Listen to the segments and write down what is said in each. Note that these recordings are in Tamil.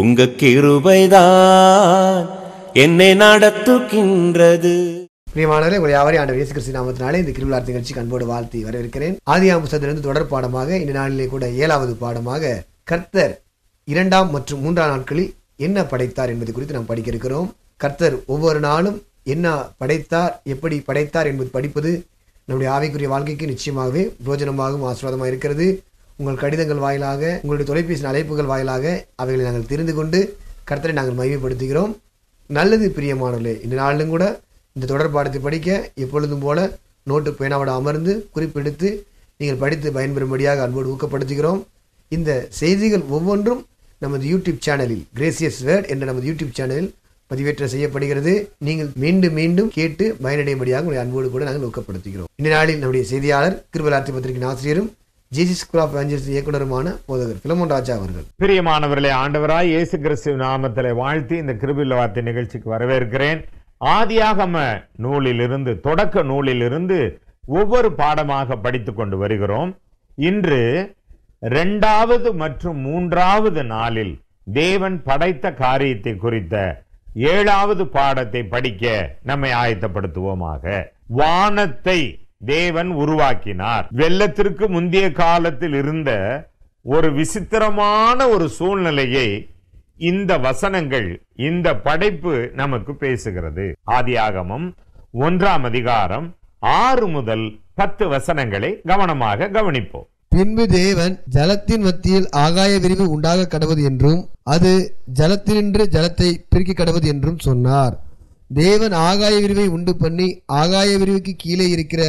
உங்க கிருபைதான் என்னை நடத்துகின்றது. பிரியமானவர்களே உங்களை யாவரையும் ஆண்டு இயேசு கிறிஸ்து நாமத்தினாலே இந்த கிருவிழார் நிகழ்ச்சி அன்போடு வாழ்த்தி வரவேற்கிறேன். ஆதி அம்சத்திலிருந்து தொடர் பாடமாக இந்த நாளிலே கூட ஏழாவது பாடமாக கர்த்தர் இரண்டாம் மற்றும் மூன்றாம் நாட்களில் என்ன படைத்தார் என்பது குறித்து நாம் படிக்க இருக்கிறோம் கர்த்தர் ஒவ்வொரு நாளும் என்ன படைத்தார் எப்படி படைத்தார் என்பது படிப்பது நம்முடைய ஆவிக்குரிய வாழ்க்கைக்கு நிச்சயமாகவே பிரோஜனமாகவும் ஆசீர்வாதமாக இருக்கிறது. உங்கள் கடிதங்கள் வாயிலாக உங்களுடைய தொலைபேசி அழைப்புகள் வாயிலாக அவைகளை நாங்கள் தெரிந்து கொண்டு கருத்தரை நாங்கள் மையப்படுத்துகிறோம் நல்லது பிரியமானவர்களே இந்த நாளிலும் கூட இந்த தொடர்பாடத்தை படிக்க எப்பொழுதும் போல நோட்டு பேனாவோட அமர்ந்து குறிப்பெடுத்து நீங்கள் படித்து பயன்பெறும்படியாக அன்போடு ஊக்கப்படுத்துகிறோம். இந்த செய்திகள் ஒவ்வொன்றும் நமது யூடியூப் சேனலில் கிரேசியஸ் வேர்ட் என்ற நமது யூடியூப் சேனலில் பதிவேற்றம் செய்யப்படுகிறது. நீங்கள் மீண்டும் மீண்டும் கேட்டு பயனடையும்படியாக உங்களுடைய அன்போடு கூட நாங்கள் ஊக்கப்படுத்துகிறோம். இந்த நாளில் நம்முடைய செய்தியாளர் திருவள்ளாத்தி பத்திரிகையின் ஆசிரியரும் ஜீசஸ் கிராப் ஆஃப் இயக்குனருமான போதகர் பிலமோன் ராஜா அவர்கள். பிரியமானவர்களே ஆண்டவராய் இயேசு கிறிஸ்துவ நாமத்திலே வாழ்த்தி இந்த கிருபில வார்த்தை நிகழ்ச்சிக்கு வரவேற்கிறேன். ஆதியாகம நூலிலிருந்து தொடக்க நூலிலிருந்து ஒவ்வொரு பாடமாக படித்து கொண்டு வருகிறோம். இன்று ரெண்டாவது மற்றும் மூன்றாவது நாளில் தேவன் படைத்த காரியத்தை குறித்த ஏழாவது பாடத்தை படிக்க நம்மை ஆயத்தப்படுத்துவோமாக. வானத்தை தேவன் உருவாக்கினார். வெள்ளத்திற்கு முந்தைய காலத்தில் இருந்த ஒரு விசித்திரமான ஒரு சூழ்நிலையை இந்த வசனங்கள் இந்த படைப்பு நமக்கு பேசுகிறது. ஆதியாகமம் ஒன்றாம் அதிகாரம் ஆறு முதல் பத்து வசனங்களை கவனமாக கவனிப்போம். பின்பு தேவன் ஜலத்தின் மத்தியில் ஆகாய விரிவு உண்டாக கடவுது என்றும் அது ஜலத்தினின்று ஜலத்தை பிரிக்க கடவுது என்றும் சொன்னார். தேவன் ஆகாய விரிவை உண்டு பண்ணி ஆகாய விரிவுக்கு கீழே இருக்கிற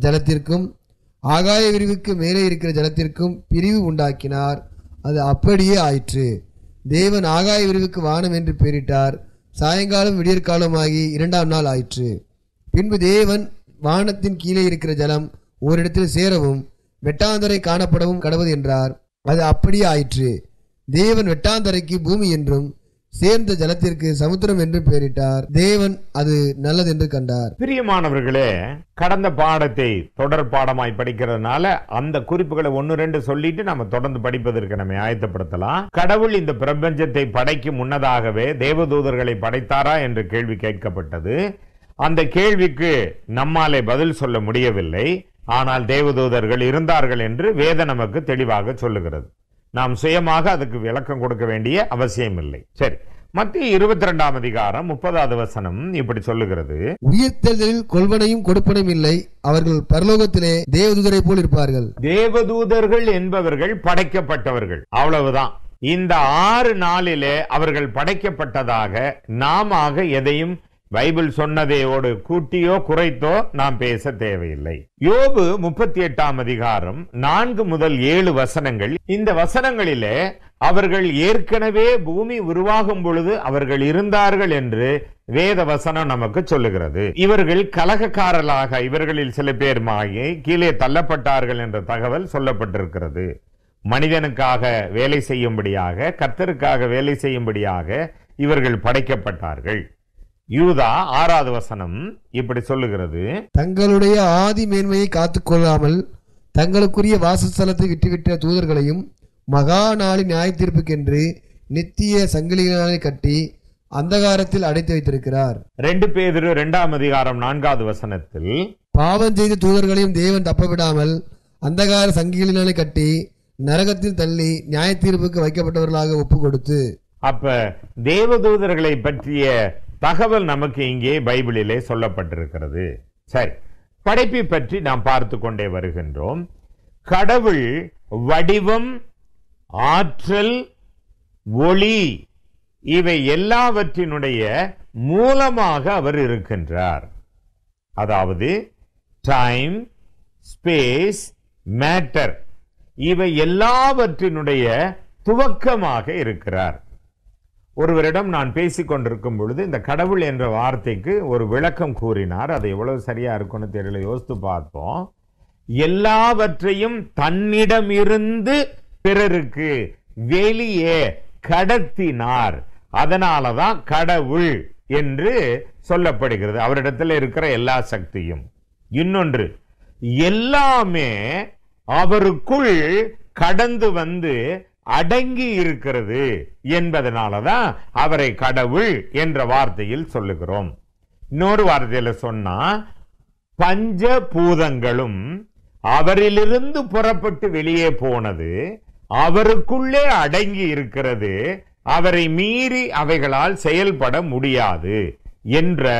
ஜலத்திற்கும் ஆகாய விரிவுக்கு மேலே இருக்கிற ஜலத்திற்கும் பிரிவு உண்டாக்கினார். அது அப்படியே ஆயிற்று. தேவன் ஆகாய விரிவுக்கு வானம் என்று பெயரிட்டார். சாயங்காலம் விடியற்காலமாகி இரண்டாம் நாள் ஆயிற்று. பின்பு தேவன் வானத்தின் கீழே இருக்கிற ஜலம் ஓரிடத்தில் சேரவும் வெட்டாந்தரை காணப்படவும் கடவுது என்றார். அது அப்படியே ஆயிற்று. தேவன் வெட்டாந்தரைக்கு பூமி என்றும் சேர்ந்த ஜலத்திற்கு சமுத்திரம் என்று பெயரிட்டார். தேவன் அது நல்லதென்று கண்டார். பிரியமானவர்களே கடந்த பாடத்தை தொடர் பாடமாய் படிக்கிறதுனால அந்த குறிப்புகளை ஒன்னு ரெண்டு சொல்லிட்டு நம்ம தொடர்ந்து படிப்பதற்கு நம்ம ஆயத்தப்படுத்தலாம். கடவுள் இந்த பிரபஞ்சத்தை படைக்கும் முன்னதாகவே தேவதூதர்களை படைத்தாரா என்று கேள்வி கேட்கப்பட்டது. அந்த கேள்விக்கு நம்மாலே பதில் சொல்ல முடியவில்லை. ஆனால் தேவதூதர்கள் இருந்தார்கள் என்று வேத நமக்கு தெளிவாக சொல்லுகிறது. நாம் சுயமாக அதுக்கு விளக்கம் கொடுக்க வேண்டிய அவசியம் இல்லை சரி மத்திய இருபத்தி ரெண்டாம் அதிகாரம் முப்பதாவது வசனம் இப்படி சொல்லுகிறது. உயிர்த்தெழுதலில் கொள்வனையும் கொடுப்பனையும் இல்லை அவர்கள் பரலோகத்திலே தேவதூதரை போல் இருப்பார்கள். தேவதூதர்கள் என்பவர்கள் படைக்கப்பட்டவர்கள். அவ்வளவுதான். இந்த ஆறு நாளிலே அவர்கள் படைக்கப்பட்டதாக நாம எதையும் பைபிள் சொன்னதையோடு கூட்டியோ குறைத்தோ நாம் பேச தேவையில்லை. யோபு முப்பத்தி எட்டாம் அதிகாரம் நான்கு முதல் ஏழு வசனங்கள். இந்த வசனங்களிலே அவர்கள் ஏற்கனவே பூமி உருவாகும் பொழுது அவர்கள் இருந்தார்கள் என்று வேத வசனம் நமக்கு சொல்லுகிறது. இவர்கள் கலகக்காரர்களாக இவர்களில் சில பேர் மாகி கீழே தள்ளப்பட்டார்கள் என்ற தகவல் சொல்லப்பட்டிருக்கிறது. மனிதனுக்காக வேலை செய்யும்படியாக கர்த்தருக்காக வேலை செய்யும்படியாக இவர்கள் படைக்கப்பட்டார்கள். யூதா ஆறாவது வசனம் இப்படி சொல்லுகிறது. தங்களுடைய ஆதி மேன்மையை காத்துக்கொள்ளாமல் தங்களுக்குரிய வாசஸ்தலத்தை விட்டுவிட்ட தூதர்களையும் மகா நாளின் நியாய தீர்ப்புக்கென்று நித்திய சங்கிலிகளை கட்டி அந்தகாரத்தில் அடைத்து வைத்திருக்கிறார். ரெண்டு பேதிரு இரண்டாம் அதிகாரம் நான்காவது வசனத்தில் பாவம் செய்த தூதர்களையும் தேவன் தப்பவிடாமல் அந்தகார சங்கிலினாலே கட்டி நரகத்தில் தள்ளி நியாய தீர்ப்புக்கு வைக்கப்பட்டவர்களாக ஒப்பு கொடுத்து அப்ப தேவதூதர்களை பற்றிய தகவல் நமக்கு இங்கே பைபிளிலே சொல்லப்பட்டிருக்கிறது. சரி படைப்பை பற்றி நாம் பார்த்து கொண்டே வருகின்றோம். கடவுள் வடிவம் ஆற்றல் ஒளி இவை எல்லாவற்றினுடைய மூலமாக அவர் இருக்கின்றார். அதாவது டைம் ஸ்பேஸ் மேட்டர் இவை எல்லாவற்றினுடைய துவக்கமாக இருக்கிறார். ஒருவரிடம் நான் பேசிக்கொண்டிருக்கும் பொழுது இந்த கடவுள் என்ற வார்த்தைக்கு ஒரு விளக்கம் கூறினார். அது எவ்வளவு சரியா இருக்கும்னு தெரியல. யோசித்து பார்ப்போம் எல்லாவற்றையும் தன்னிடமிருந்து பிறருக்கு வெளியே கடத்தினார். அதனாலதான் கடவுள் என்று சொல்லப்படுகிறது. அவரிடத்தில் இருக்கிற எல்லா சக்தியும். இன்னொன்று எல்லாமே அவருக்குள் கடந்து வந்து அடங்கி இருக்கிறது என்பதனாலதான் அவரை கடவுள் என்ற வார்த்தையில் சொல்லுகிறோம். இன்னொரு வார்த்தையில சொன்னா பஞ்ச பூதங்களும் அவரிலிருந்து புறப்பட்டு வெளியே போனது அவருக்குள்ளே அடங்கி இருக்கிறது அவரை மீறி அவைகளால் செயல்பட முடியாது என்ற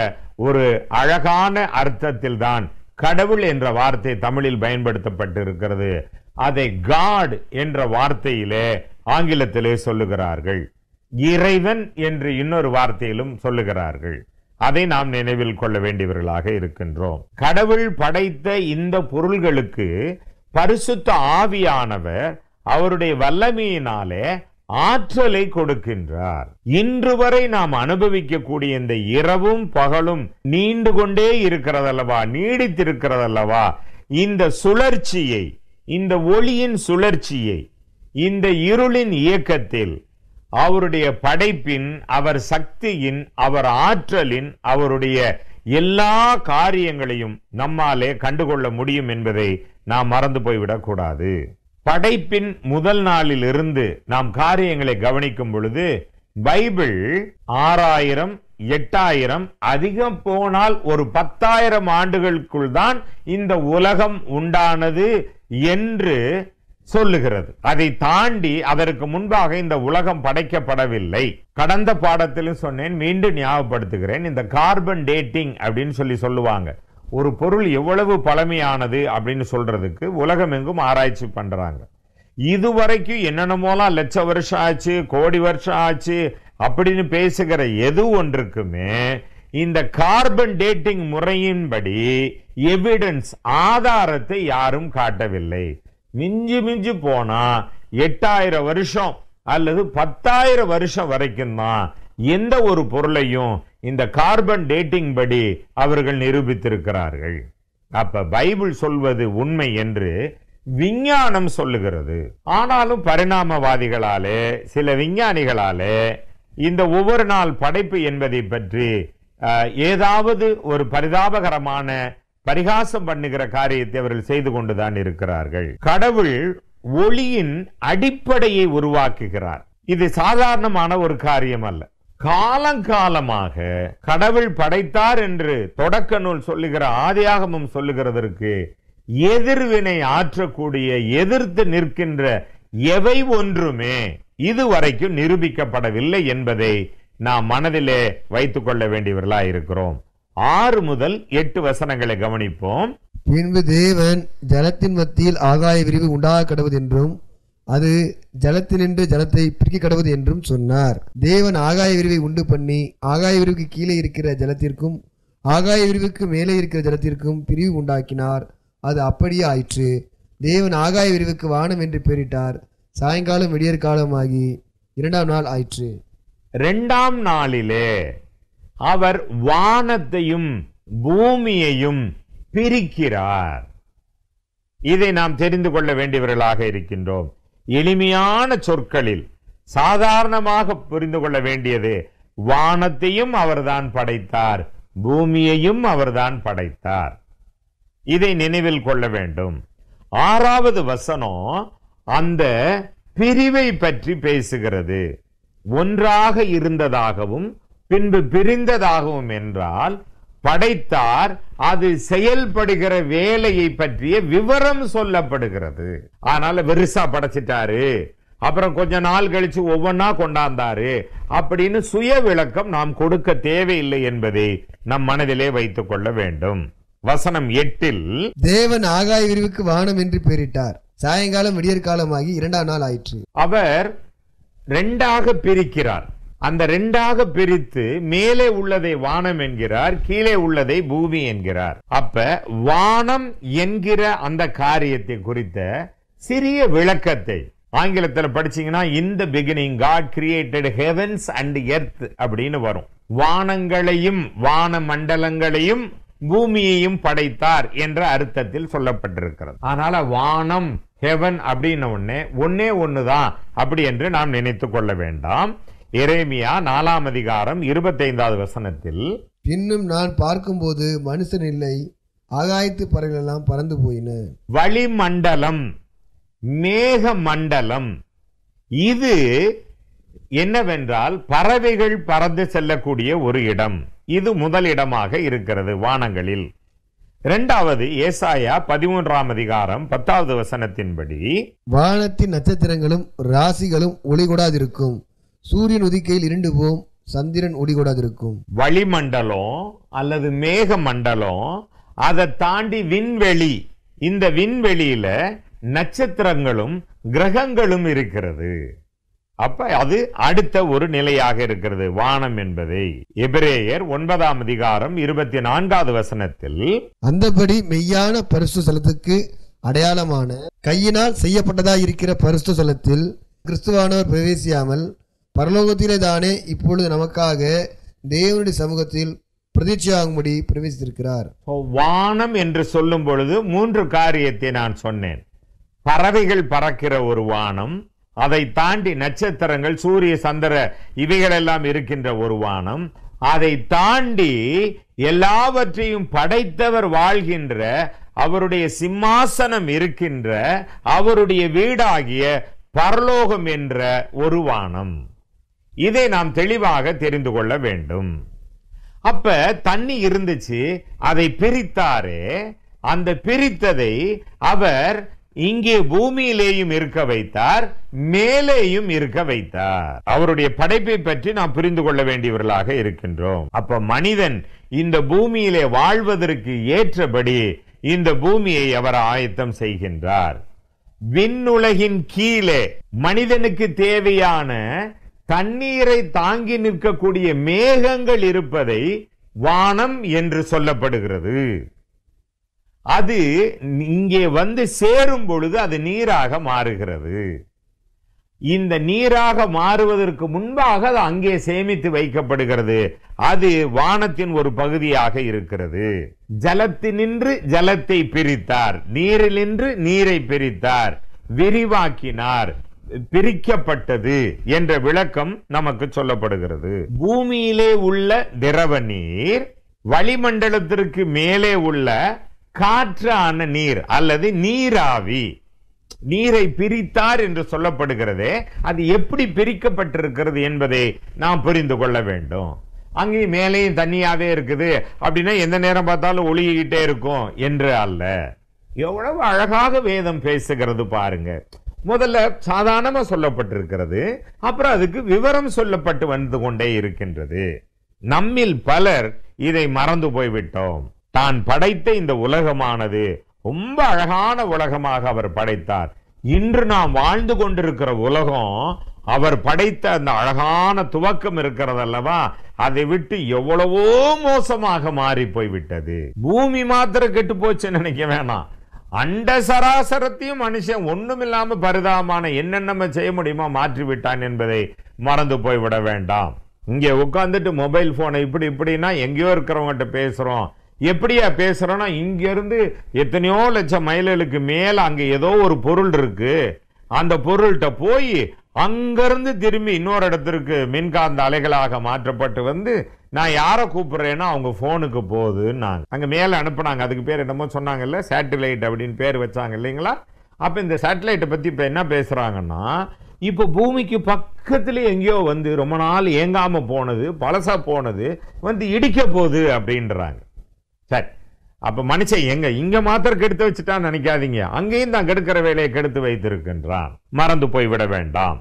ஒரு அழகான அர்த்தத்தில் தான் கடவுள் என்ற வார்த்தை தமிழில் பயன்படுத்தப்பட்டிருக்கிறது. அதை காட் என்ற வார்த்தையிலே ஆங்கிலத்திலே சொல்லுகிறார்கள். இறைவன் என்று இன்னொரு வார்த்தையிலும் சொல்லுகிறார்கள். அதை நாம் நினைவில் கொள்ள வேண்டியவர்களாக இருக்கின்றோம். கடவுள் படைத்த இந்த பொருள்களுக்கு பரிசுத்த ஆவியானவர் அவருடைய வல்லமையினாலே ஆற்றலை கொடுக்கின்றார். இன்று வரை நாம் அனுபவிக்கக்கூடிய இந்த இரவும் பகலும் நீண்டு கொண்டே இருக்கிறதல்லவா நீடித்திருக்கிறதல்லவா இந்த சுழற்சியை இந்த ஒளியின் சுழற்சியை இந்த இருளின் இயக்கத்தில் அவருடைய படைப்பின் அவர் சக்தியின் அவர் ஆற்றலின் அவருடைய எல்லா காரியங்களையும் நம்மாலே கண்டுகொள்ள முடியும் என்பதை நாம் மறந்து போய்விடக்கூடாது படைப்பின் முதல் நாளில் இருந்து நாம் காரியங்களை கவனிக்கும் பொழுது பைபிள் ஆறாயிரம் எட்டாயிரம் அதிகம் போனால் ஒரு பத்தாயிரம் ஆண்டுகளுக்குள் தான் இந்த உலகம் உண்டானது என்று சொல்லுகிறது. அதை தாண்டி அதற்கு முன்பாக இந்த உலகம் படைக்கப்படவில்லை. கடந்த பாடத்திலும் சொன்னேன் மீண்டும் ஞாபகப்படுத்துகிறேன். இந்த கார்பன் டேட்டிங் அப்படின்னு சொல்லி சொல்லுவாங்க. ஒரு பொருள் எவ்வளவு பழமையானது அப்படின்னு சொல்றதுக்கு உலகம் எங்கும் ஆராய்ச்சி பண்றாங்க. இதுவரைக்கும் என்னென்னமோலாம் லட்ச வருஷம் ஆச்சு கோடி வருஷம் ஆச்சு அப்படின்னு பேசுகிற எது ஒன்றுக்குமே இந்த கார்பன் டேட்டிங் முறையின்படி எவிடன்ஸ் ஆதாரத்தை யாரும் காட்டவில்லை. மிஞ்சி மிஞ்சி போனா எட்டாயிரம் வருஷம் அல்லது பத்தாயிரம் வருஷம் வரைக்கும் தான் எந்த ஒரு பொருளையும் இந்த கார்பன் டேட்டிங் படி அவர்கள் நிரூபித்திருக்கிறார்கள். அப்ப பைபிள் சொல்வது உண்மை என்று விஞ்ஞானம் சொல்லுகிறது. ஆனாலும் பரிணாமவாதிகளாலே சில விஞ்ஞானிகளாலே இந்த ஒவ்வொரு நாள் படைப்பு என்பதை பற்றி அஹ், ஏதாவது ஒரு பரிதாபகரமான பரிகாசம் பண்ணுகிற காரியத்தை அவர்கள் செய்து கொண்டுதான் இருக்கிறார்கள். கடவுள் ஒளியின் அடிப்படையை உருவாக்குகிறார். இது சாதாரணமான ஒரு காரியம் அல்ல. காலங்காலமாக கடவுள் படைத்தார் என்று தொடக்க நூல் சொல்லுகிற ஆதியாகமும் சொல்லுகிறதற்கு எதிர்வினை ஆற்றக்கூடிய எதிர்த்து நிற்கின்ற எவை ஒன்றுமே இதுவரைக்கும் நிரூபிக்கப்படவில்லை என்பதை நாம் மனதிலே வைத்துக் கொள்ள வேண்டியவர்களா இருக்கிறோம். ஆறு முதல் எட்டு வசனங்களை கவனிப்போம். பின்பு தேவன் ஜலத்தின் மத்தியில் ஆகாய விரிவு உண்டாக கடவுது என்றும் அது ஜலத்தினின்று ஜலத்தை பிரிக்க கடவுது என்றும் சொன்னார். தேவன் ஆகாய விரிவை உண்டு பண்ணி ஆகாய விரிவுக்கு கீழே இருக்கிற ஜலத்திற்கும் ஆகாய விரிவுக்கு மேலே இருக்கிற ஜலத்திற்கும் பிரிவு உண்டாக்கினார். அது அப்படியே ஆயிற்று. தேவன் ஆகாய விரிவுக்கு வானம் என்று பெயரிட்டார். சாயங்காலம் விடியற் காலமாகி இரண்டாம் நாள் ஆயிற்று. இரண்டாம் நாளிலே அவர் வானத்தையும் பூமியையும் பிரிக்கிறார். இதை நாம் தெரிந்து கொள்ள வேண்டியவர்களாக இருக்கின்றோம். எளிமையான சொற்களில் சாதாரணமாக புரிந்து கொள்ள வேண்டியது வானத்தையும் அவர்தான் படைத்தார் பூமியையும் அவர்தான் படைத்தார். இதை நினைவில் கொள்ள வேண்டும். ஆறாவது வசனம் அந்த பிரிவை பற்றி பேசுகிறது. ஒன்றாக இருந்ததாகவும் பின்பு பிரிந்ததாகவும் என்றால் படைத்தார் அது செயல்படுகிற வேலையை பற்றிய விவரம் சொல்லப்படுகிறது. அதனால வெறுசா படைச்சிட்டாரு. அப்புறம் கொஞ்ச நாள் கழிச்சு ஒவ்வொன்னா கொண்டாந்தாரு. அப்படின்னு சுய விளக்கம் நாம் கொடுக்க தேவையில்லை என்பதை நம் மனதிலே வைத்துக் கொள்ள வேண்டும். வசனம் எட்டில் தேவன் ஆகாய விரிவுக்கு வானம் என்று பெயரிட்டார். சாயங்காலம் விடியற் காலமாகி இரண்டாம் நாள் ஆயிற்று. அவர் ரெண்டாக பிரிக்கிறார். அந்த ரெண்டாக பிரித்து மேலே உள்ளதை வானம் என்கிறார் கீழே உள்ளதை பூமி என்கிறார். அப்ப வானம் என்கிற அந்த காரியத்தை குறித்த சிறிய விளக்கத்தை ஆங்கிலத்தில் படிச்சீங்கன்னா இந்த beginning God created heavens and earth அப்படின்னு வரும். வானங்களையும் வான மண்டலங்களையும் பூமியையும் படைத்தார் என்ற அர்த்தத்தில் சொல்லப்பட்டிருக்கிறது. அதனால வானம் ஹெவன் அப்படின்ன உடனே ஒன்னே ஒண்ணுதான் அப்படி என்று நாம் நினைத்துக் கொள்ள வேண்டாம். எரேமியா நாலாம் அதிகாரம் இருபத்தைந்தாவது வசனத்தில் பின்னும் நான் பார்க்கும்போது மனுஷன் இல்லை ஆகாயத்து பறவைகள் எல்லாம் பறந்து போயின. வளிமண்டலம் மேக மண்டலம் இது என்னவென்றால் பறவைகள் பறந்து செல்லக்கூடிய ஒரு இடம். இது முதல் இடமாக இருக்கிறது வானங்களில். இரண்டாவது ஏசாயா பதிமூன்றாம் அதிகாரம் பத்தாவது வசனத்தின்படி வானத்தின் நட்சத்திரங்களும் ராசிகளும் ஒளிகூடாதிருக்கும். சூரியன் உதிக்கையில் இருண்டு போம் சந்திரன் ஒளிகூடாதிருக்கும். வளிமண்டலம் அல்லது மேக மண்டலம் அதை தாண்டி விண்வெளி. இந்த விண்வெளியில நட்சத்திரங்களும் கிரகங்களும் இருக்கிறது. அப்ப அது அடுத்த ஒரு நிலையாக இருக்கிறது. வானம் என்பதை. எபிரேயர் ஒன்பதாம் அதிகாரம் இருபத்தி நான்காவது வசனத்தில் அந்தபடி மெய்யான பரிசு ஸ்தலத்துக்கு அடையாளமான கையினால் செய்யப்பட்டதாய் இருக்கிற பரிசு ஸ்தலத்தில் கிறிஸ்துவானவர் பிரவேசியாமல் பரலோகத்திலே தானே இப்பொழுது நமக்காக தேவனுடைய சமூகத்தில் பிரதிட்சையாகும்படி பிரவேசித்திருக்கிறார். வானம் என்று சொல்லும் பொழுது மூன்று காரியத்தை நான் சொன்னேன். பறவைகள் பறக்கிற ஒரு வானம் அதை தாண்டி நட்சத்திரங்கள் சூரிய சந்திர இவைகளெல்லாம் இருக்கின்ற ஒரு வானம். அதை தாண்டி எல்லாவற்றையும் படைத்தவர் வாழ்கின்ற அவருடைய சிம்மாசனம் இருக்கின்ற அவருடைய வீடாகிய பரலோகம் என்ற ஒரு வானம். இதை நாம் தெளிவாக தெரிந்து கொள்ள வேண்டும். அப்ப தண்ணி இருந்துச்சு அதை பிரித்தாரே அந்த பிரித்ததை அவர் இங்கே பூமியிலேயும் இருக்க வைத்தார் மேலேயும் இருக்க வைத்தார். அவருடைய படைப்பை பற்றி நாம் புரிந்து கொள்ள வேண்டியவர்களாக இருக்கின்றோம். அப்ப மனிதன் இந்த பூமியிலே வாழ்வதற்கு ஏற்றபடி இந்த பூமியை அவர் ஆயத்தம் செய்கின்றார். விண்ணுலகின் கீழே மனிதனுக்கு தேவையான தண்ணீரை தாங்கி நிற்கக்கூடிய மேகங்கள் இருப்பதை வானம் என்று சொல்லப்படுகிறது. அது இங்கே வந்து சேரும் பொழுது அது நீராக மாறுகிறது. இந்த நீராக மாறுவதற்கு முன்பாக அது அங்கே சேமித்து வைக்கப்படுகிறது. அது வானத்தின் ஒரு பகுதியாக இருக்கிறது. ஜலத்தினின்று ஜலத்தை பிரித்தார். நீரினின்று நீரை பிரித்தார். விரிவாக்கினார். பிரிக்கப்பட்டது என்ற விளக்கம் நமக்கு சொல்லப்படுகிறது. பூமியிலே உள்ள திரவ நீர் வளிமண்டலத்திற்கு மேலே உள்ள காற்றான நீர் அல்லது நீராவி. நீரை பிரித்தார் என்று சொல்லப்படுகிறதே அது எப்படி பிரிக்கப்பட்டிருக்கிறது என்பதை நாம் புரிந்து கொள்ள வேண்டும். அங்கேயும் மேலேயும் தண்ணியாவே இருக்குது. அப்படின்னா எந்த நேரம் பார்த்தாலும் ஒளிகிட்டே இருக்கும் என்று அல்ல. எவ்வளவு அழகாக வேதம் பேசுகிறது பாருங்க. முதல்ல சாதாரணமா சொல்லப்பட்டிருக்கிறது. அப்புறம் அதுக்கு விவரம் சொல்லப்பட்டு வந்து கொண்டே இருக்கின்றது. நம்மில் பலர் இதை மறந்து போய்விட்டோம். தான் படைத்த இந்த உலகமானது ரொம்ப அழகான உலகமாக அவர் படைத்தார். இன்று நாம் வாழ்ந்து கொண்டிருக்கிற உலகம் அவர் படைத்த அந்த அழகான துவக்கம் இருக்கிறது அல்லவா அதை விட்டு எவ்வளவோ மோசமாக மாறி போய்விட்டது பூமி மாத்திரம் கெட்டு போச்சுன்னு நினைக்க வேணாம். அண்ட சராசரத்தையும் மனுஷன் ஒண்ணுமில்லாம பரிதாபமான என்னென்ன செய்ய முடியுமா மாற்றி விட்டான் என்பதை மறந்து போய்விட வேண்டாம். இங்கே உட்காந்துட்டு மொபைல் போனை இப்படி இப்படின்னா எங்கேயோ இருக்கிறவங்ககிட்ட பேசுறோம். எப்படியா பேசுகிறோன்னா இங்க இருந்து எத்தனையோ லட்சம் மைல்களுக்கு மேல அங்க ஏதோ ஒரு பொருள் இருக்கு. அந்த பொருள்கிட்ட போய் அங்கிருந்து திரும்பி இன்னொரு இடத்திற்கு மின்காந்த அலைகளாக மாற்றப்பட்டு வந்து நான் யாரை கூப்பிடுறேன்னா அவங்க போனுக்கு போகுதுன்னாங்க. அங்கே மேலே அனுப்புனாங்க. அதுக்கு பேர் என்னமோ சொன்னாங்கல்ல சேட்டிலைட் அப்படின்னு பேர் வச்சாங்க இல்லைங்களா? அப்போ இந்த சேட்டலைட்டை பற்றி இப்போ என்ன பேசுகிறாங்கன்னா இப்போ பூமிக்கு பக்கத்துல எங்கேயோ வந்து ரொம்ப நாள் ஏங்காமல் போனது பழசாக போனது வந்து இடிக்க போகுது அப்படின்றாங்க. சரி. அப்ப மனுஷன் எங்க? இங்க மாத்திரம் கெடுத்து வச்சுட்டான்னு நினைக்காதீங்க. அங்கேயும் தான் கெடுக்கிற வேலையை கெடுத்து வைத்திருக்கின்றான். மறந்து போய்விட வேண்டாம்.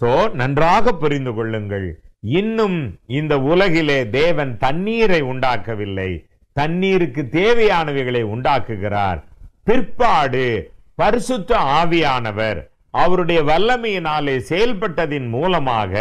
சோ நன்றாக புரிந்து கொள்ளுங்கள். இன்னும் இந்த உலகிலே தேவன் தண்ணீரை உண்டாக்கவில்லை. தண்ணீருக்கு தேவையானவைகளை உண்டாக்குகிறார். பிற்பாடு பரிசுத்த ஆவியானவர் அவருடைய வல்லமையினாலே செயல்பட்டதின் மூலமாக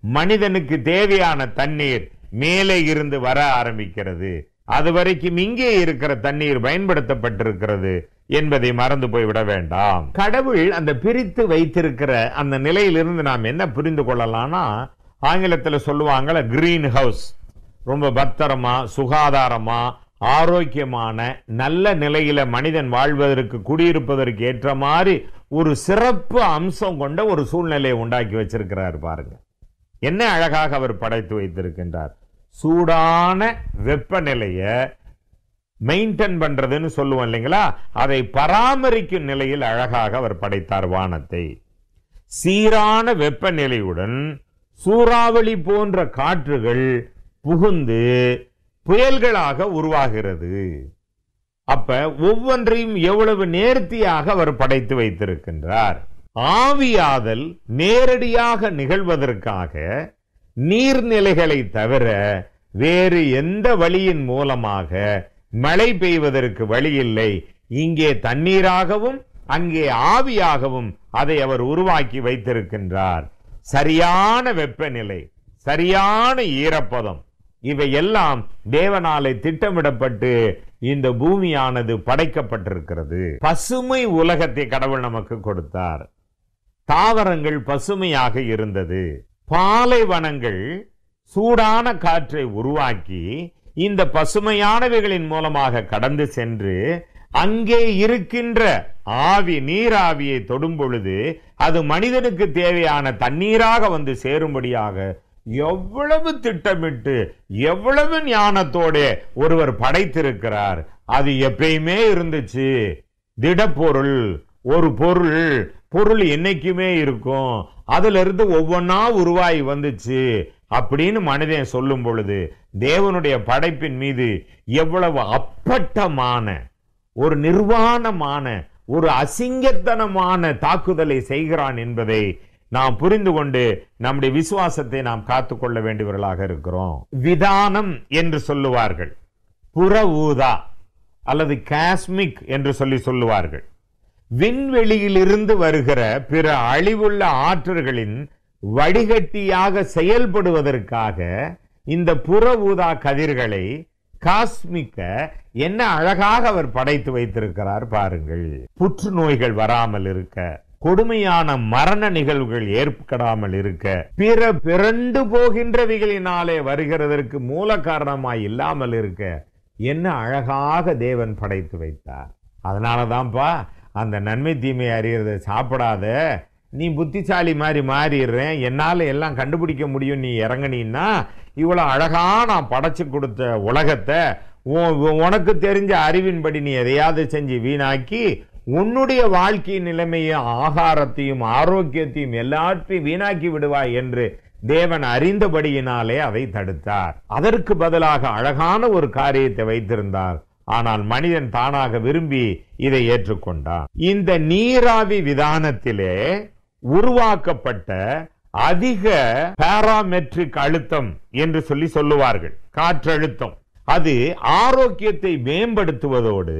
மனிதனுக்கு தேவையான தண்ணீர் மேலே இருந்து வர ஆரம்பிக்கிறது. அது வரைக்கும் இங்கே இருக்கிற தண்ணீர் பயன்படுத்தப்பட்டிருக்கிறது என்பதை மறந்து போய்விட வேண்டாம். கடவுள் அந்த பிரித்து வைத்திருக்கிற அந்த நிலையிலிருந்து நாம் என்ன புரிந்து கொள்ளலாம்னா ஆங்கிலத்தில் சொல்லுவாங்கள கிரீன் ஹவுஸ் ரொம்ப பத்திரமா சுகாதாரமா ஆரோக்கியமான நல்ல நிலையில மனிதன் வாழ்வதற்கு குடியிருப்பதற்கு ஏற்ற மாதிரி ஒரு சிறப்பு அம்சம் கொண்ட ஒரு சூழ்நிலையை உண்டாக்கி வச்சிருக்கிறார் பாருங்க. என்ன அழகாக அவர் படைத்து வைத்திருக்கின்றார். சூடான வெப்பநிலையை மெயின்டைன் பண்றதுன்னு சொல்லுவோம் இல்லைங்களா? அதை பராமரிக்கும் நிலையில் அழகாக அவர் படைத்தார் வானத்தை. சீரான வெப்பநிலையுடன் சூறாவளி போன்ற காற்றுகள் புகுந்து புயல்களாக உருவாகிறது. அப்ப ஒவ்வொன்றையும் எவ்வளவு நேர்த்தியாக அவர் படைத்து வைத்திருக்கின்றார்? ஆவியாதல் நேரடியாக நிகழ்வதற்காக நீர்நிலைகளை தவிர வேறு எந்த வழியின் மூலமாக மழை பெய்வதற்கு வழி இல்லை. இங்கே தண்ணீராகவும் அங்கே ஆவியாகவும் அதை அவர் உருவாக்கி வைத்திருக்கின்றார். சரியான வெப்பநிலை சரியான ஈரப்பதம் இவையெல்லாம் தேவனாலே திட்டமிடப்பட்டு இந்த பூமியானது படைக்கப்பட்டிருக்கிறது. பசுமை உலகத்தை கடவுள் நமக்கு கொடுத்தார். தாவரங்கள் பசுமையாக இருந்தது. பாலைவனங்கள் சூடான காற்றை உருவாக்கி இந்த பசுமையானவைகளின் மூலமாக கடந்து சென்று அங்கே இருக்கின்ற ஆவி நீராவியை தொடும் பொழுது அது மனிதனுக்கு தேவையான தண்ணீராக வந்து சேரும்படியாக எவ்வளவு திட்டமிட்டு எவ்வளவு ஞானத்தோட ஒருவர் படைத்திருக்கிறார். அது எப்பயுமே இருந்துச்சு. திடப்பொருள் ஒரு பொருள் பொருள் என்னைக்குமே இருக்கும். அதிலிருந்து ஒவ்வொன்றா உருவாகி வந்துச்சு அப்படின்னு மனிதன் சொல்லும் பொழுது தேவனுடைய படைப்பின் மீது எவ்வளவு அப்பட்டமான ஒரு நிர்வாணமான ஒரு அசிங்கத்தனமான தாக்குதலை செய்கிறான் என்பதை நாம் புரிந்து கொண்டு நம்முடைய விசுவாசத்தை நாம் காத்துக்கொள்ள வேண்டியவர்களாக இருக்கிறோம். விதானம் என்று சொல்லுவார்கள். புற ஊதா அல்லது காஸ்மிக் என்று சொல்லி சொல்லுவார்கள். விண்வெளியிலிருந்து வருகிற பிற அழிவுள்ள ஆற்றல்களின் வடிகட்டியாக செயல்படுவதற்காக இந்த புற ஊதா கதிர்களை காஸ்மிக்க என்ன அழகாக அவர் படைத்து வைத்திருக்கிறார் பாருங்கள். புற்றுநோய்கள் வராமல் இருக்க கொடுமையான மரண நிகழ்வுகள் ஏற்படாமல் இருக்க பிற பிறண்டு போகின்றவைகளினாலே வருகிறதற்கு மூல காரணமாய் இல்லாமல் இருக்க என்ன அழகாக தேவன் படைத்து வைத்தார். அதனாலதான்ப்பா அந்த நன்மை தீமை அறிகிறத சாப்பிடாத நீ புத்திசாலி மாதிரி மாறிடுறேன் என்னால் எல்லாம் கண்டுபிடிக்க முடியும் நீ இறங்குனீன்னா இவ்வளோ அழகாக நான் படைச்சி கொடுத்த உலகத்தை உன்- உனக்கு தெரிஞ்ச அறிவின்படி நீ எதையாவது செஞ்சு வீணாக்கி உன்னுடைய வாழ்க்கை நிலைமையும் ஆகாரத்தையும் ஆரோக்கியத்தையும் எல்லாற்றையும் வீணாக்கி விடுவாய் என்று தேவன் அறிந்தபடியினாலே அதை தடுத்தார். அதற்கு பதிலாக அழகான ஒரு காரியத்தை வைத்திருந்தார். ஆனால் மனிதன் தானாக விரும்பி இதை ஏற்றுக்கொண்டான். இந்த நீராவி விதானத்திலே உருவாக்கப்பட்ட அதிக பாராமெட்ரிக் அழுத்தம் என்று சொல்லி சொல்லுவார்கள். காற்றழுத்தம். அது ஆரோக்கியத்தை மேம்படுத்துவதோடு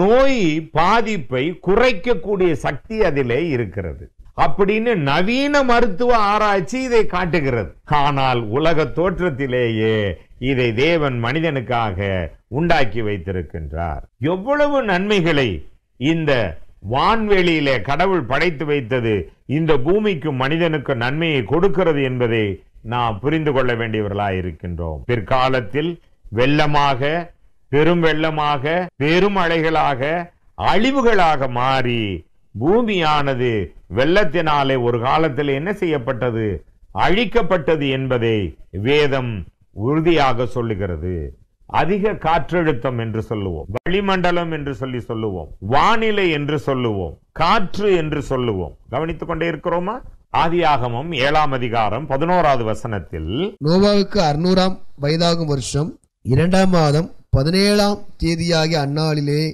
நோய் பாதிப்பை குறைக்கக்கூடிய சக்தி அதிலே இருக்கிறது. அப்படின்னு நவீன மருத்துவ ஆராய்ச்சி இதை காட்டுகிறது. ஆனால் உலக தோற்றத்திலேயே இதை தேவன் மனிதனுக்காக உண்டாக்கி வைத்திருக்கின்றார். எவ்வளவு நன்மைகளை இந்த வான்வெளியிலே கடவுள் படைத்து வைத்தது இந்த பூமிக்கு மனிதனுக்கு நன்மையை கொடுக்கிறது என்பதை நாம் புரிந்து கொள்ள வேண்டியவர்களாக இருக்கின்றோம். பிற்காலத்தில் வெள்ளமாக பெரும் வெள்ளமாக பெரும் அலைகளாக அழிவுகளாக மாறி பூமியானது வெள்ளத்தினாலே ஒரு காலத்தில் என்ன செய்யப்பட்டது? அழிக்கப்பட்டது என்பதை வேதம் உறுதியாக சொல்லுகிறது. அதிக காற்றழுத்தம் என்று சொல்லுவோம். வளிமண்டலம் என்று சொல்லி சொல்லுவோம். வானிலை என்று சொல்லுவோம். காற்று என்று சொல்லுவோம். கவனித்துக் கொண்டே இருக்கிறோமா? ஆதியாகமும் ஏழாம் அதிகாரம் பதினோராவது வசனத்தில் நோவாவுக்கு அறுநூறாம் வயதாகும் வருஷம் இரண்டாம் மாதம் பதினேழாம் தேதியாகிய அந்நாளிலே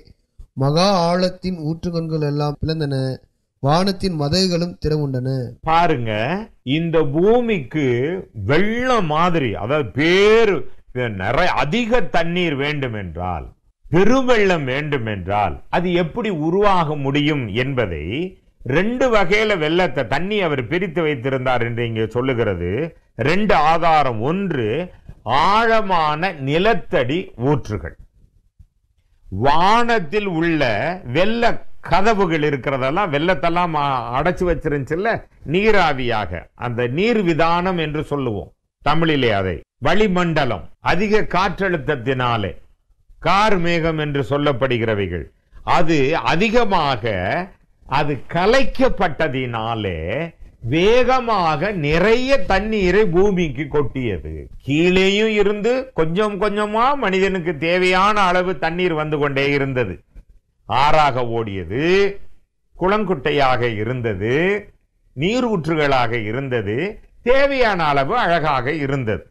மகா ஆழத்தின் ஊற்றுகண்கள் எல்லாம் பிளந்தன. வானத்தின் மதகுகளும் திறவுண்டன. பாருங்க இந்த பூமிக்கு வெள்ளம் மாதிரி அதாவது பேரு நிறைய அதிக தண்ணீர் வேண்டும் என்றால் பெருவெள்ளம் வேண்டும் என்றால் அது எப்படி உருவாக முடியும் என்பதை ரெண்டு வகையில வெள்ளத்தை தண்ணி அவர் பிரித்து வைத்திருந்தார் என்று இங்கே சொல்லுகிறது. ரெண்டு ஆதாரம். ஒன்று ஆழமான நிலத்தடி ஊற்றுகள். வானத்தில் உள்ள வெள்ள கதவுகள் இருக்கிறதெல்லாம் வெள்ளத்தெல்லாம் அடைச்சு வச்சிருந்துச்சுல்ல? நீராவியாக. அந்த நீர் விதானம் என்று சொல்லுவோம். தமிழிலே அதை. வளிமண்டலம். அதிக காற்றழுத்தத்தினாலே. கார் மேகம் என்று சொல்லப்படுகிறவைகள். அது அதிகமாக அது கலைக்கப்பட்டதினாலே வேகமாக நிறைய தண்ணீரை பூமிக்கு கொட்டியது. கீழேயும் இருந்து கொஞ்சம் கொஞ்சமா மனிதனுக்கு தேவையான அளவு தண்ணீர் வந்து கொண்டே இருந்தது. ஆறாக ஓடியது குளங்குட்டையாக இருந்தது நீரூற்றுகளாக இருந்தது தேவையான அளவு அழகாக இருந்தது.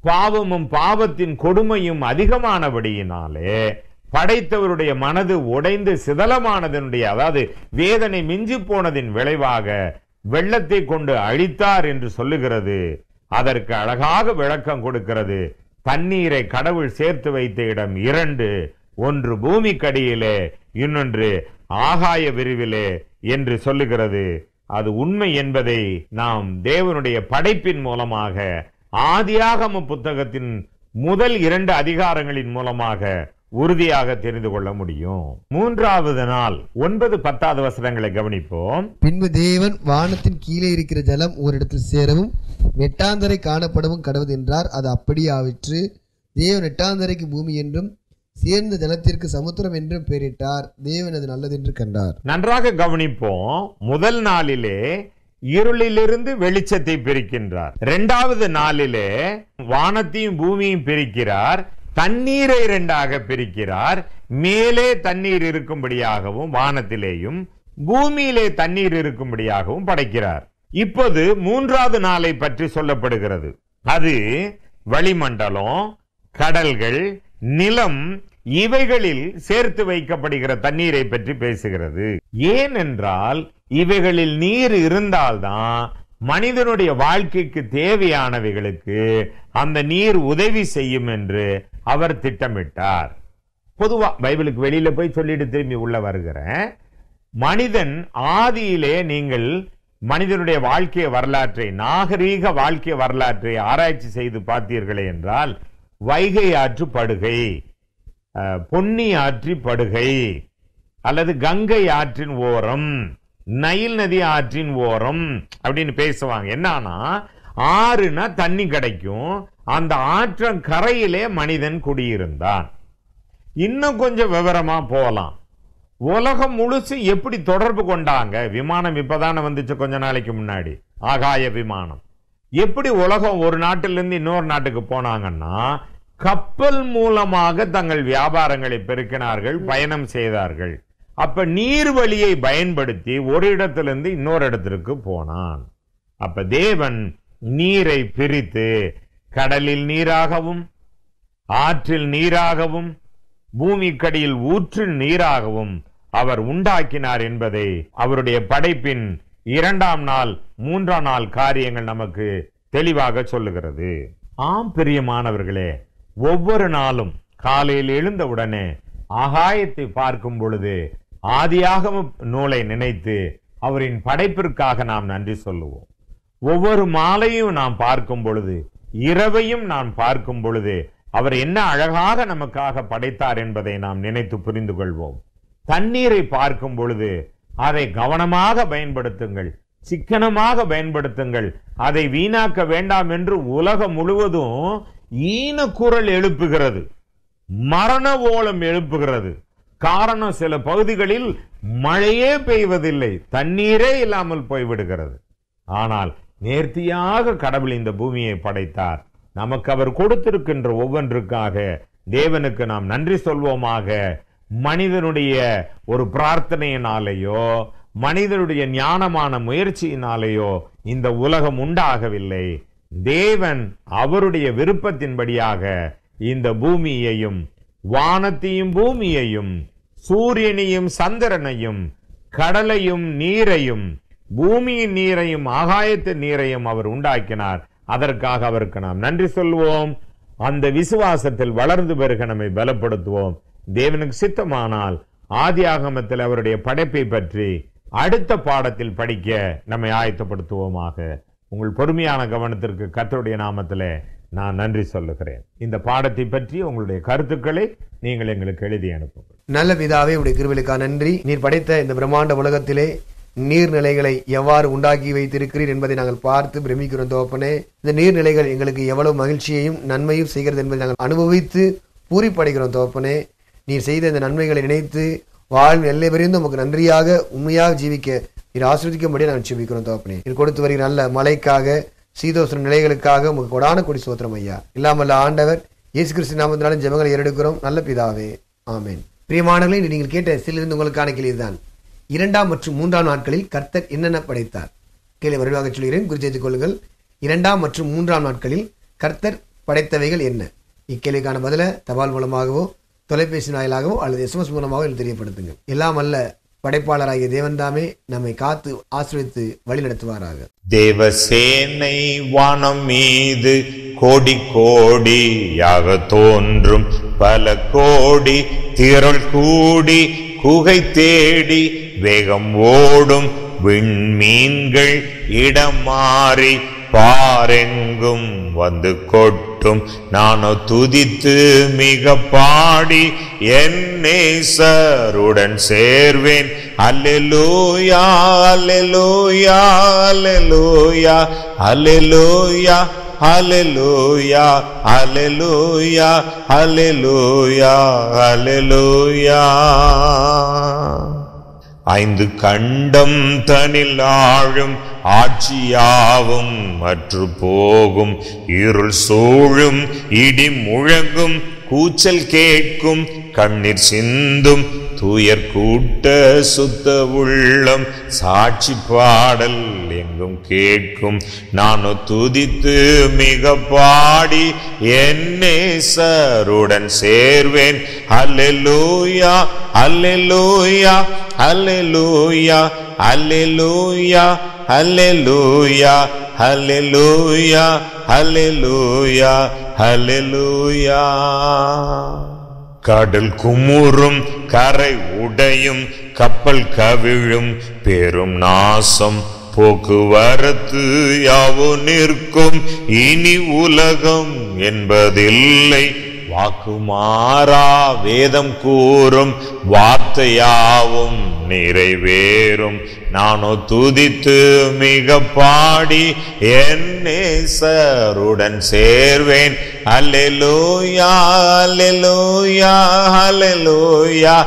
பாவமும் பாவத்தின் கொடுமையும் அதிகமானபடியினாலே படைத்தவருடைய மனது உடைந்து சிதலமானதனுடைய அதாவது வேதனை மிஞ்சி போனதின் விளைவாக வெள்ளத்தை கொண்டு அழித்தார் என்று சொல்லுகிறது. அதற்கு அழகாக விளக்கம் கொடுக்கிறது. தண்ணீரை கடவுள் சேர்த்து வைத்த இடம் இரண்டு. ஒன்று பூமிக்கடியிலே இன்னொன்று ஆகாய விரிவிலே என்று சொல்லுகிறது. அது உண்மை என்பதை நாம் தேவனுடைய படைப்பின் மூலமாக ஆதியாகம புத்தகத்தின் முதல் இரண்டு அதிகாரங்களின் மூலமாக உறுதியாக தெரிந்து கொள்ள முடியும். மூன்றாவது நாள் ஒன்பது பத்தாவது வசனங்களை கவனிப்போம். பின்பு தேவன் வானத்தின் கீழே இருக்கிற ஜலம் ஓரிடத்தில் சேரவும் நெட்டாந்தரை காணப்படவும் கடவுது என்றார். அது அப்படியே ஆவிற்று தேவன் நெட்டாந்தரைக்கு பூமி என்றும் சேர்ந்த ஜலத்திற்கு சமுத்திரம் என்று பெயரிட்டார். தேவன் அது நல்லது என்று கண்டார். நன்றாக கவனிப்போம். முதல் நாளிலே இருளிலிருந்து வெளிச்சத்தை பிரிக்கின்றார். இரண்டாவது நாளிலே வானத்தையும் பூமியையும் பிரிக்கிறார். தண்ணீரை இரண்டாக பிரிக்கிறார். மேலே தண்ணீர் இருக்கும்படியாகவும் வானத்திலேயும் பூமியிலே தண்ணீர் இருக்கும்படியாகவும் படைக்கிறார். இப்போது மூன்றாவது நாளை பற்றி சொல்லப்படுகிறது. அது வளிமண்டலம் கடல்கள் நிலம் இவைகளில் சேர்த்து வைக்கப்படுகிற தண்ணீரை பற்றி பேசுகிறது. ஏனென்றால் இவைகளில் நீர் இருந்தால்தான் மனிதனுடைய வாழ்க்கைக்கு தேவையானவைகளுக்கு அந்த நீர் உதவி செய்யும் என்று அவர் திட்டமிட்டார். பொதுவா பைபிளுக்கு வெளியில போய் சொல்லிட்டு திரும்பி உள்ள வருகிறேன். மனிதன் ஆதியிலே நீங்கள் மனிதனுடைய வாழ்க்கை வரலாற்றை நாகரீக வாழ்க்கை வரலாற்றை ஆராய்ச்சி செய்து பார்த்தீர்களே என்றால் வைகை ஆற்று படுகை பொன்னி ஆற்றி படுகை அல்லது கங்கை ஆற்றின் ஓரம் நைல் நதி ஆற்றின் ஓரம் அப்படின்னு பேசுவாங்க. என்னன்னா ஆறுனா தண்ணி கிடைக்கும். அந்த ஆற்றன் கரையிலே மனிதன் குடியிருந்தான். இன்னும் கொஞ்சம் விவரமா போகலாம் உலகம் முழுசு எப்படி தொடர்பு கொண்டாங்க? விமானம் இப்பதானே வந்துச்சு கொஞ்ச நாளைக்கு முன்னாடி. ஆகாய விமானம். எப்படி உலகம் ஒரு நாட்டிலிருந்து இன்னொரு நாட்டுக்கு போனாங்கன்னா கப்பல் மூலமாக தங்கள் வியாபாரங்களை பெருக்கினார்கள் பயணம் செய்தார்கள். அப்ப நீர் வழியை பயன்படுத்தி ஒரு இடத்திலிருந்து இன்னொரு இடத்திற்கு போனான். அப்ப தேவன் நீரை பிரித்து கடலில் நீராகவும் ஆற்றில் நீராகவும் பூமிக்கடியில் ஊற்றில் நீராகவும் அவர் உண்டாக்கினார் என்பதை அவருடைய படைப்பின் இரண்டாம் நாள் மூன்றாம் நாள் காரியங்கள் நமக்கு தெளிவாக சொல்லுகிறது. ஆம் பிரியமானவர்களே ஒவ்வொரு நாளும் காலையில் எழுந்தவுடனே ஆகாயத்தை பார்க்கும் பொழுது ஆதியாகம நூலை நினைத்து அவரின் படைப்பிற்காக நாம் நன்றி சொல்லுவோம். ஒவ்வொரு மாலையும் நாம் பார்க்கும் பொழுது இரவையும் நாம் பார்க்கும் பொழுது அவர் என்ன அழகாக நமக்காக படைத்தார் என்பதை நாம் நினைத்து புரிந்து கொள்வோம். தண்ணீரை பார்க்கும் பொழுது அதை கவனமாக பயன்படுத்துங்கள் சிக்கனமாக பயன்படுத்துங்கள் அதை வீணாக்க வேண்டாம் என்று உலகம் முழுவதும் ஈன குரல் எழுப்புகிறது மரண ஓலம் எழுப்புகிறது. காரணம் சில பகுதிகளில் மழையே பெய்வதில்லை தண்ணீரே இல்லாமல் போய்விடுகிறது. ஆனால் நேர்த்தியாக கடவுள் இந்த பூமியை படைத்தார். நமக்கு அவர் கொடுத்திருக்கின்ற ஒவ்வொன்றுக்காக தேவனுக்கு நாம் நன்றி சொல்வோமாக. மனிதனுடைய ஒரு பிரார்த்தனையினாலேயோ மனிதனுடைய ஞானமான முயற்சியினாலேயோ இந்த உலகம் உண்டாகவில்லை. தேவன் அவருடைய விருப்பத்தின்படியாக இந்த பூமியையும் வானத்தையும் பூமியையும் சூரியனையும் சந்திரனையும் கடலையும் நீரையும் பூமியின் நீரையும் ஆகாயத்தின் நீரையும் அவர் உண்டாக்கினார். அதற்காக அவருக்கு நாம் நன்றி சொல்வோம். அந்த விசுவாசத்தில் வளர்ந்து பெருக நம்மை பலப்படுத்துவோம். தேவனுக்கு சித்தமானால் ஆதி ஆகமத்தில் அவருடைய படைப்பை பற்றி அடுத்த பாடத்தில் படிக்க நம்மை ஆயத்தப்படுத்துவோமாக. உங்கள் பொறுமையான கவனத்திற்கு கத்தருடைய நாமத்தில் நான் நன்றி சொல்லுகிறேன். இந்த பாடத்தை பற்றி உங்களுடைய கருத்துக்களை நீங்கள் எங்களுக்கு எழுதி அனுப்புங்கள். நல்ல விதாவே உடைய கிருவிலுக்கா நன்றி. நீர் படைத்த இந்த பிரம்மாண்ட உலகத்திலே நீர்நிலைகளை எவ்வாறு உண்டாக்கி வைத்திருக்கிறீர் என்பதை நாங்கள் பார்த்து பிரமிக்கிறோம் தோப்பனே இந்த நீர்நிலைகள் எங்களுக்கு எவ்வளவு மகிழ்ச்சியையும் நன்மையும் செய்கிறது என்பதை நாங்கள் அனுபவித்து பூரிப்படைகிறோம் தோப்பனே நீர் செய்த இந்த நன்மைகளை நினைத்து வாழ்வு எல்லை பெரிந்து உமக்கு நன்றியாக உண்மையாக ஜீவிக்க நீர் ஆசிர்வதிக்கும்படி நான் ஜீவிக்கிறோம் தோப்பனே நீர் கொடுத்து வருகிற நல்ல மலைக்காக சீதோசன நிலைகளுக்காக உங்களுக்கு கொடான கொடி சோத்திரம் ஐயா. இல்லாமல்ல ஆண்டவர் இயேசு கிறிஸ்து நாமத்தினாலும் ஜெபங்களை ஏறெடுக்கிறோம். நல்ல பிதாவே ஆமேன். பிரியமானவர்களே நீங்கள் கேட்ட சிலிருந்து உங்களுக்கான கேள்விதான் இரண்டாம் மற்றும் மூன்றாம் நாட்களில் கர்த்தர் என்னென்ன படைத்தார்? கேள்வி வருவாக சொல்கிறேன் குறித்து கொள்ளுங்கள். இரண்டாம் மற்றும் மூன்றாம் நாட்களில் கர்த்தர் படைத்தவைகள் என்ன? இக்கேள்விக்கான பதில தபால் மூலமாகவோ தொலைபேசி வாயிலாகவோ அல்லது எஸ்எம்எஸ் மூலமாகவோ எனக்கு தெரியப்படுத்துங்க எல்லாம் அல்ல படைப்பாளராகிய தேவன்தாமே நம்மை காத்து ஆசிரியத்து வழி தேவ தேவசேனை வானம் மீது கோடி கோடியாக தோன்றும். பல கோடி திரள் கூடி குகை தேடி வேகம் ஓடும். விண்மீன்கள் இடம் மாறி பாரெங்கும் வந்து போட்டும் நான் துதித்து மிக பாடி என் நேசருடன் சேர்வேன். அல்லெலூயா அல்லெலூயா அல்லெலூயா அல்லெலூயா ஹalleluya ஹalleluya ஹalleluya ஹalleluya ஐந்து கண்டம் தனில் ஆழும் ஆட்சியாவும் மற்று போகும் இருள் சூழும் இடி முழங்கும் கூச்சல் கேட்கும் கண்ணீர் சிந்தும் துயர் கூட்ட சுத்த உள்ளம் சாட்சி பாடல் எங்கும் கேட்கும். நானோ துதித்து மிக பாடி என்னே சருடன் சேர்வேன். அல்லேலூயா அல்லேலூயா அல்லேலூயா அல்லேலூயா. அல்லேலூயா அல்லேலூயா அல்லேலூயா அல்லேலூயா கடல் குமுறும் கரை உடையும் கப்பல் கவிழும் பெரும் நாசம் போக்குவரத்து யாவோ நிற்கும். இனி உலகம் என்பதில்லை. வாக்குமாறா வேதம் கூறும் வார்த்தையாவும் நிறைவேறும். நானோ துதித்து மிக பாடி என் நேசருடன் சேர்வேன். அல்லெலூயா அல்லெலூயா அல்லெலூயா.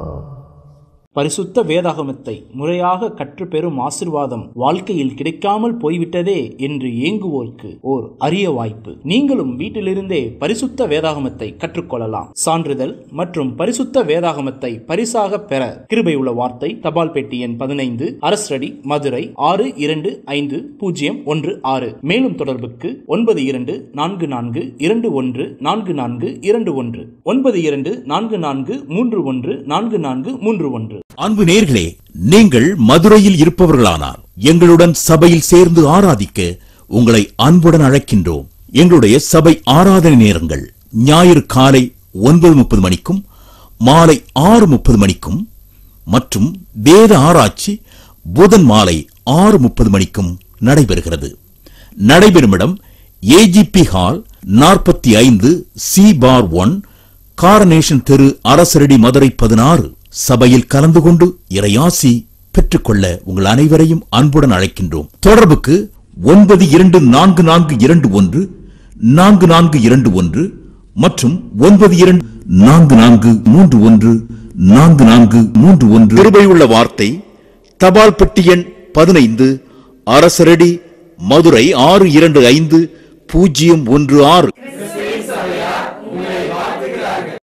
பரிசுத்த வேதாகமத்தை முறையாக கற்றுப்பெறும் ஆசிர்வாதம் வாழ்க்கையில் கிடைக்காமல் போய்விட்டதே என்று ஏங்குவோருக்கு ஓர் அரிய வாய்ப்பு. நீங்களும் வீட்டிலிருந்தே பரிசுத்த வேதாகமத்தை கற்றுக்கொள்ளலாம். சான்றிதழ் மற்றும் பரிசுத்த வேதாகமத்தை பரிசாக பெற கிருபை உள்ள வார்த்தை தபால் பெட்டி எண் பதினைந்து அரசடி மதுரை ஆறு இரண்டு ஐந்து பூஜ்ஜியம் ஒன்று ஆறு. மேலும் தொடர்புக்கு ஒன்பது இரண்டு நான்கு நான்கு இரண்டு ஒன்று நான்கு நான்கு இரண்டு ஒன்று. ஒன்பது இரண்டு நான்கு நான்கு மூன்று ஒன்று நான்கு நான்கு மூன்று ஒன்று. அன்பு நேர்களே நீங்கள் மதுரையில் இருப்பவர்களானால் எங்களுடன் சபையில் சேர்ந்து ஆராதிக்க உங்களை அன்புடன் அழைக்கின்றோம். எங்களுடைய சபை ஆராதனை நேரங்கள் ஞாயிறு காலை ஒன்பது முப்பது மணிக்கும் மாலை ஆறு முப்பது மணிக்கும் மற்றும் வேத ஆராய்ச்சி புதன் மாலை ஆறு முப்பது மணிக்கும் நடைபெறுகிறது. நடைபெறும் இடம் ஏஜிபி ஹால் நாற்பத்தி ஐந்து சி பார் ஒன் காரனேஷன் தெரு அரசரடி மதுரை பதினாறு. சபையில் கலந்து கொண்டு இறையாசி பெற்றுக்கொள்ள உங்கள் அனைவரையும் அன்புடன் அழைக்கின்றோம். தொடர்புக்கு ஒன்பது இரண்டு நான்கு நான்கு இரண்டு ஒன்று நான்கு நான்கு இரண்டு ஒன்று மற்றும் ஒன்பது இரண்டு நான்கு நான்கு மூன்று ஒன்று நான்கு நான்கு மூன்று ஒன்று. கிருபையுள்ள வார்த்தை தபால் பெட்டி எண் பதினைந்து அரசரடி மதுரை ஆறு இரண்டு ஐந்து பூஜ்ஜியம் ஒன்று ஆறு.